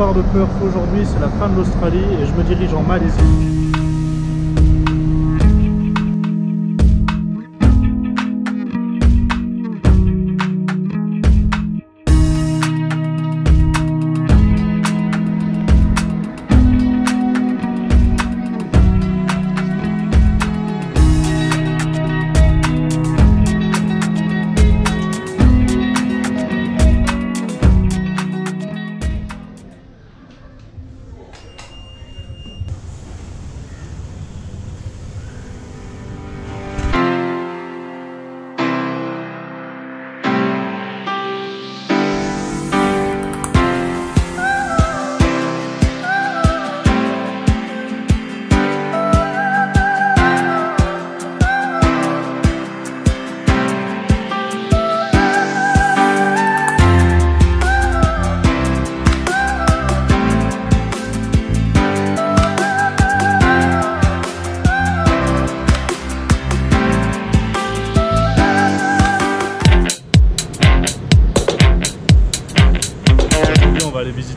repars de Perth aujourd'hui, c'est la fin de l'Australie et je me dirige en Malaisie.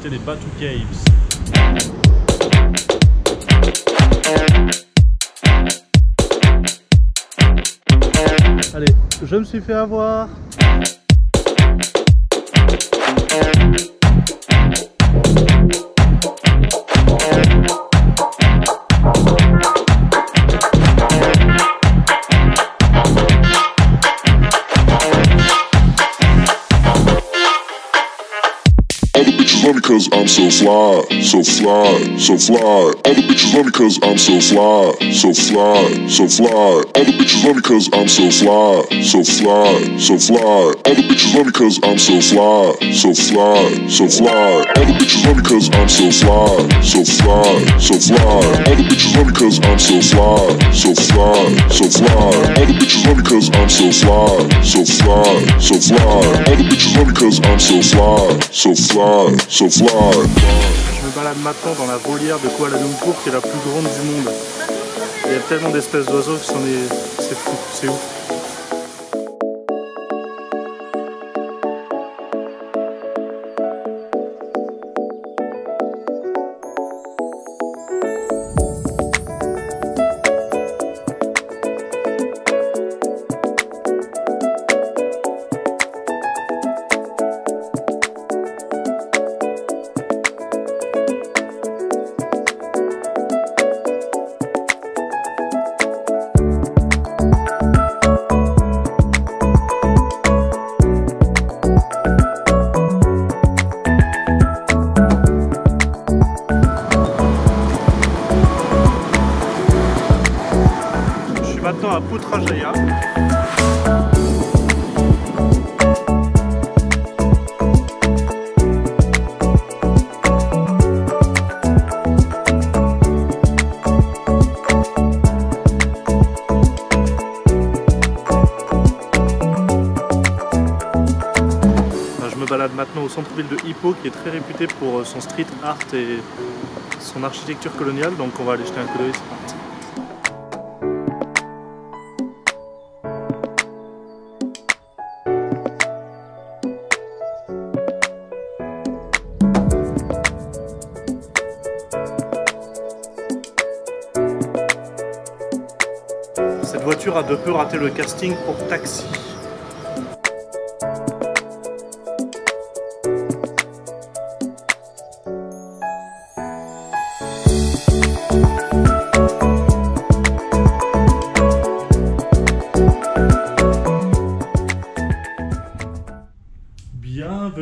Les Batu Caves. Allez, je me suis fait avoir. Love me cause I'm so fly, so fly, so fly. All the bitches love me cause I'm so fly, so fly, so fly. All the bitches love me cause I'm so fly, so fly, so fly. All the bitches love me cause I'm so fly, so fly, so fly. All the bitches love me cause I'm so fly, so fly, so fly. All the bitches love me cause I'm so fly, so fly, so fly. All the bitches love me cause I'm so fly, so fly, so fly. All the Je me balade maintenant dans la volière de Kuala Lumpur qui est la plus grande du monde. Il y a tellement d'espèces d'oiseaux que c'est fou, c'est ouf. À Putrajaya. Je me balade maintenant au centre-ville de Hippo qui est très réputé pour son street art et son architecture coloniale donc on va aller jeter un coup d'œil, Cette voiture a de peu raté le casting pour Taxi.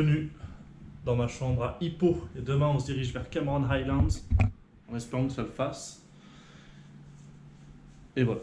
Bienvenue dans ma chambre à Hippo. Et demain, on se dirige vers Cameron Highlands. En espérant que ça le fasse. Et voilà.